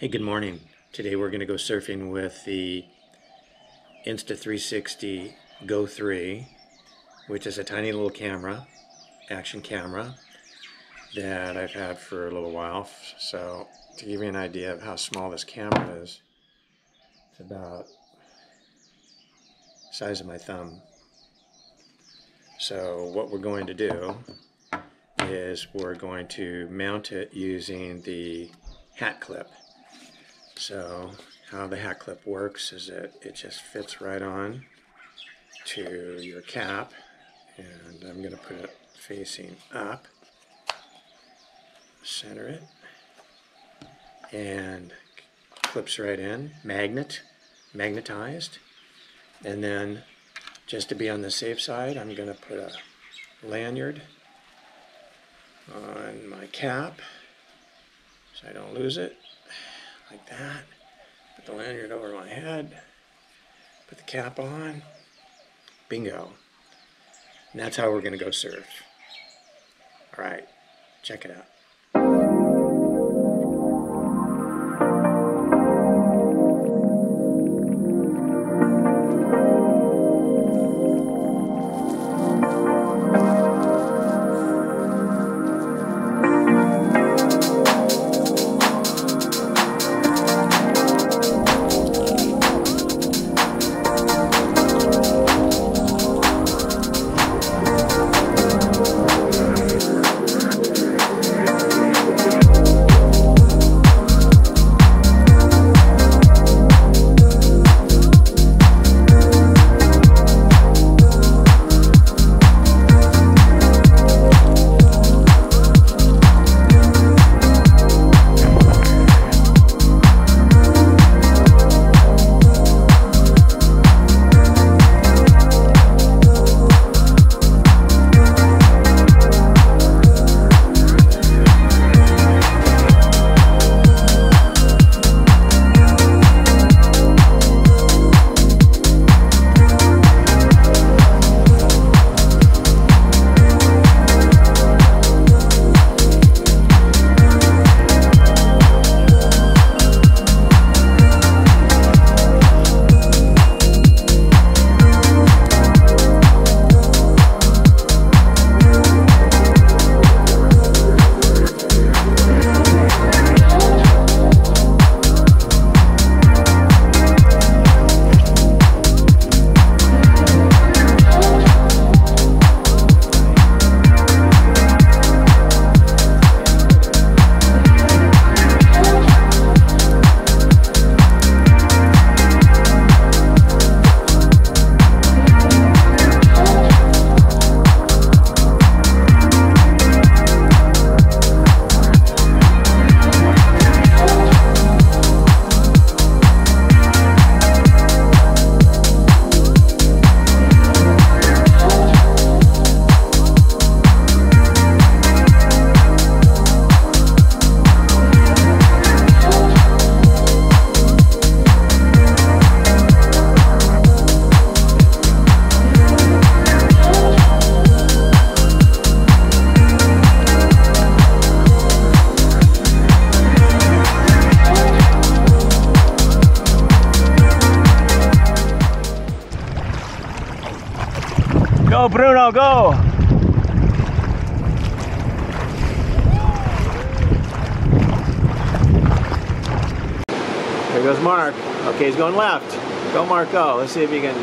Hey, good morning. Today we're going to go surfing with the Insta360 Go 3, which is a tiny little camera, action camera, that I've had for a little while. So to give you an idea of how small this camera is, it's about size of my thumb. So what we're going to do is we're going to mount it using the hat clip. So how the hat clip works is that it just fits right on to your cap and I'm going to put it facing up center it and clips right in magnet magnetized. And then just to be on the safe side I'm going to put a lanyard on my cap so I don't lose it like that. Put the lanyard over my head, put the cap on, bingo. And that's how we're going to go surf. All right, check it out. Go, Bruno, go! There goes Mark. Okay, he's going left. Go, Mark, go. Let's see if you can